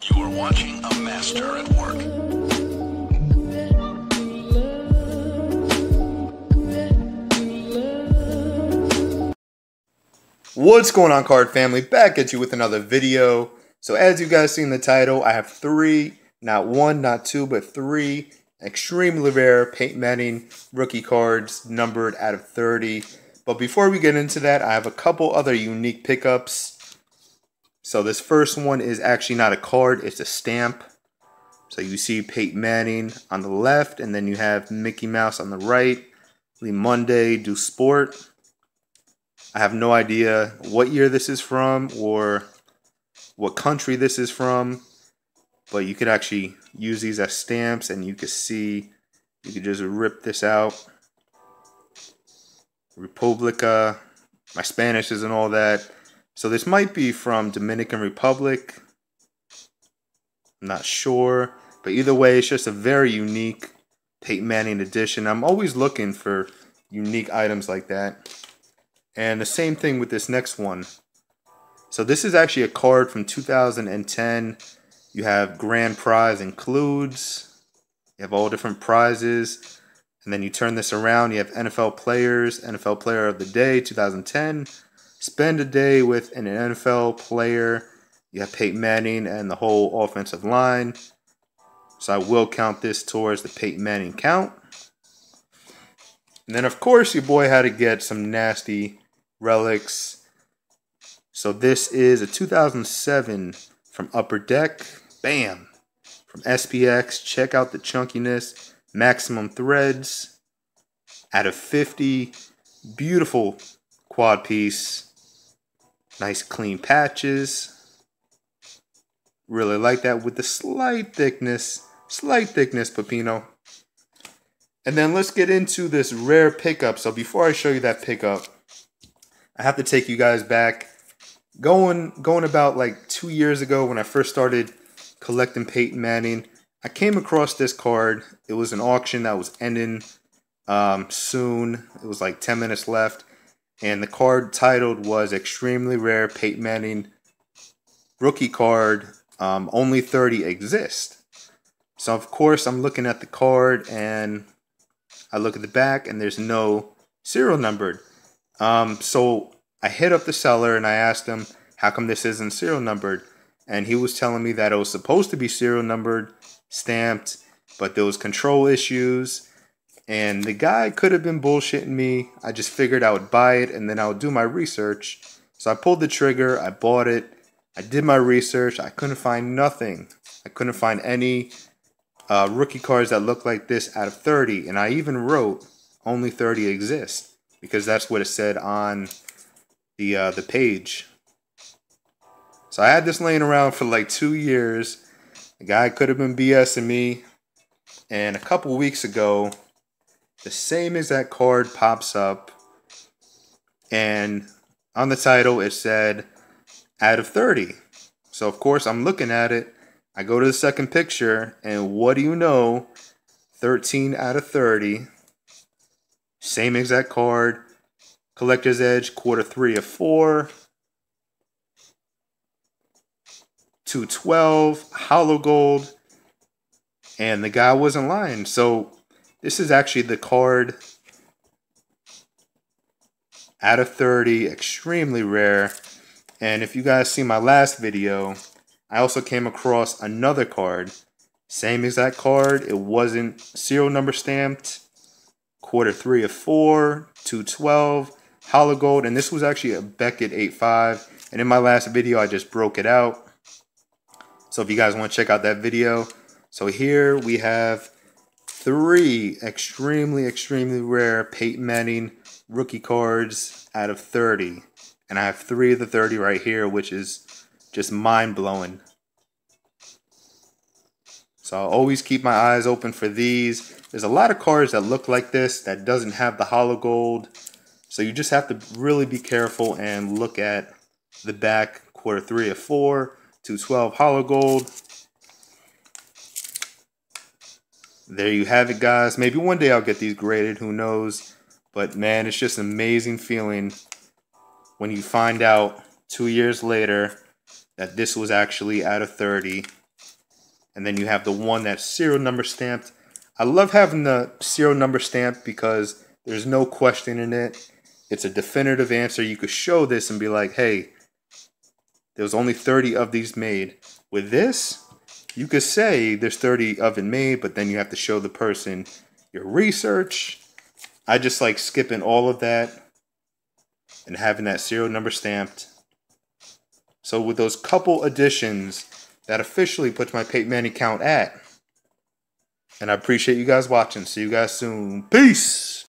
You are watching a master at work. What's going on, card family? Back at you with another video. So, as you guys see in the title, I have three, not one, not two, but three extremely rare Peyton Manning rookie cards numbered out of 30. But before we get into that, I have a couple other unique pickups. So, this first one is actually not a card, it's a stamp. So, you see Peyton Manning on the left, and then you have Mickey Mouse on the right. Lee Monday, do sport. I have no idea what year this is from or what country this is from, but you could actually use these as stamps and you could see, you could just rip this out. Republica, my Spanish isn't all that. So this might be from Dominican Republic. I'm not sure, but either way, it's just a very unique Peyton Manning edition. I'm always looking for unique items like that. And the same thing with this next one. So this is actually a card from 2010. You have grand prize includes. You have all different prizes. And then you turn this around. You have NFL players, NFL player of the day 2010. Spend a day with an NFL player. You have Peyton Manning and the whole offensive line. So I will count this towards the Peyton Manning count. And then, of course, your boy had to get some nasty relics. So this is a 2007 from Upper Deck. Bam. From SPX. Check out the chunkiness. Maximum threads. Out of 50. Beautiful quad piece. Nice clean patches. Really like that with the slight thickness. Slight thickness, Pepino. And then let's get into this rare pickup. So before I show you that pickup, I have to take you guys back. Going going about like two years ago when I first started collecting Peyton Manning, I came across this card. It was an auction that was ending um, soon. It was like 10 minutes left. And the card titled was Extremely Rare Peyton Manning Rookie Card. Um, only 30 exist. So, of course, I'm looking at the card and I look at the back and there's no serial numbered. Um, so I hit up the seller and I asked him, how come this isn't serial numbered? And he was telling me that it was supposed to be serial numbered, stamped, but there was control issues. And the guy could have been bullshitting me. I just figured I would buy it and then I would do my research. So I pulled the trigger, I bought it, I did my research, I couldn't find nothing. I couldn't find any uh, rookie cards that look like this out of 30. And I even wrote only 30 exist because that's what it said on the uh, the page. So I had this laying around for like two years. The guy could have been BSing me, and a couple weeks ago, the same exact card pops up, and on the title it said out of 30. So of course I'm looking at it. I go to the second picture, and what do you know? 13 out of 30 same exact card. Collector's Edge, quarter three of four. 212, Holo Gold. And the guy wasn't lying. So this is actually the card out of 30, extremely rare. And if you guys see my last video, I also came across another card. Same exact card. It wasn't serial number stamped quarter three of four, 212, holo gold, and this was actually a Beckett 8.5. And in my last video, I just broke it out. So if you guys want to check out that video. So here we have three extremely, extremely rare Peyton Manning rookie cards out of 30. And I have three of the 30 right here, which is just mind-blowing. So I'll always keep my eyes open for these. There's a lot of cards that look like this that doesn't have the holo gold. So you just have to really be careful and look at the back quarter three of four, 212 holo gold. There you have it, guys. Maybe one day I'll get these graded, who knows. But man, it's just an amazing feeling when you find out two years later that this was actually out of 30 and then you have the one that's serial number stamped. I love having the serial number stamped because there's no question in it. It's a definitive answer. You could show this and be like, hey, there was only 30 of these made. With this, you could say there's 30 of it made, but then you have to show the person your research. I just like skipping all of that and having that serial number stamped. So with those couple additions, that officially puts my Peyton Manning count at. And I appreciate you guys watching. See you guys soon. Peace.